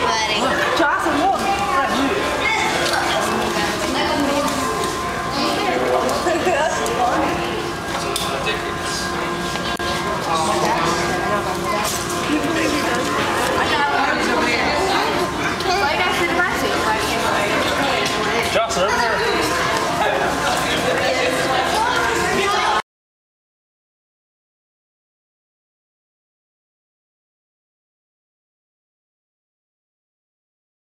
Hi, buddy. Jocelyn, look. Ridiculous.